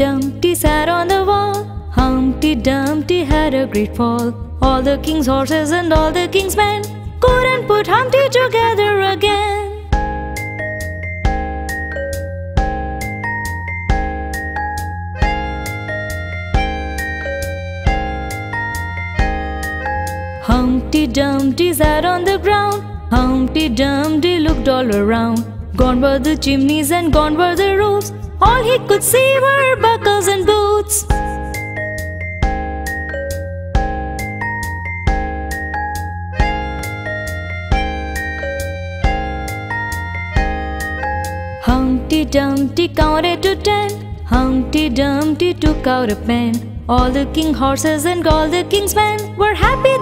Dumpty sat on the wall. Humpty Dumpty had a great fall. All the king's horses and all the king's men couldn't put Humpty together again. Humpty Dumpty sat on the ground. Humpty Dumpty looked all around. Gone were the chimneys and gone were the roofs. All he could see were buckles and boots. Humpty Dumpty counted to ten. Humpty Dumpty took out a pen. All the king horses and all the king's men were happy